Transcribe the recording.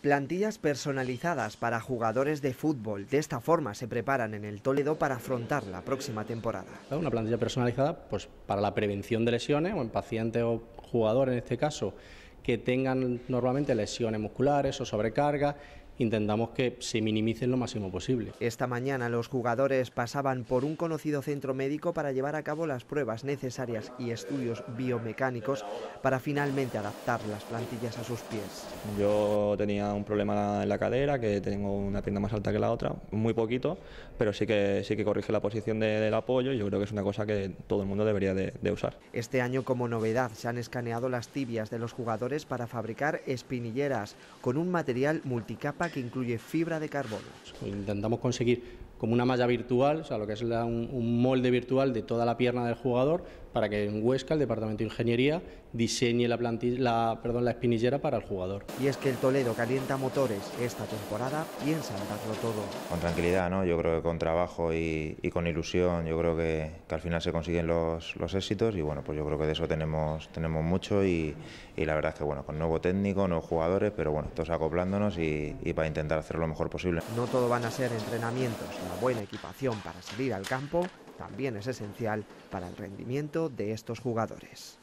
Plantillas personalizadas para jugadores de fútbol. De esta forma se preparan en el Toledo para afrontar la próxima temporada. Una plantilla personalizada pues, para la prevención de lesiones o en pacientes o jugadores en este caso que tengan normalmente lesiones musculares o sobrecarga intentamos que se minimicen lo máximo posible. Esta mañana los jugadores pasaban por un conocido centro médico para llevar a cabo las pruebas necesarias y estudios biomecánicos para finalmente adaptar las plantillas a sus pies. Yo tenía un problema en la cadera, que tengo una pierna más alta que la otra, muy poquito, pero sí que, sí que corrige la posición del apoyo y yo creo que es una cosa que todo el mundo debería de, de usar. Este año como novedad se han escaneado las tibias de los jugadores para fabricar espinilleras con un material multicapa que incluye fibra de carbono. Intentamos conseguir como una malla virtual, o sea, lo que es un, molde virtual de toda la pierna del jugador, para que en Huesca, el Departamento de Ingeniería, diseñe la, la, perdón, la espinillera para el jugador. Y es que el Toledo calienta motores esta temporada piensa en darlo todo. Con tranquilidad, ¿no? Yo creo que con trabajo y, con ilusión, yo creo que, al final se consiguen los, éxitos y bueno, pues yo creo que de eso tenemos, tenemos mucho y, la verdad es que bueno, con nuevo técnico, nuevos jugadores, pero bueno, todos acoplándonos y, y para intentar hacer lo mejor posible. No todo van a ser entrenamientos una buena equipación para salir al campo también es esencial para el rendimiento de estos jugadores.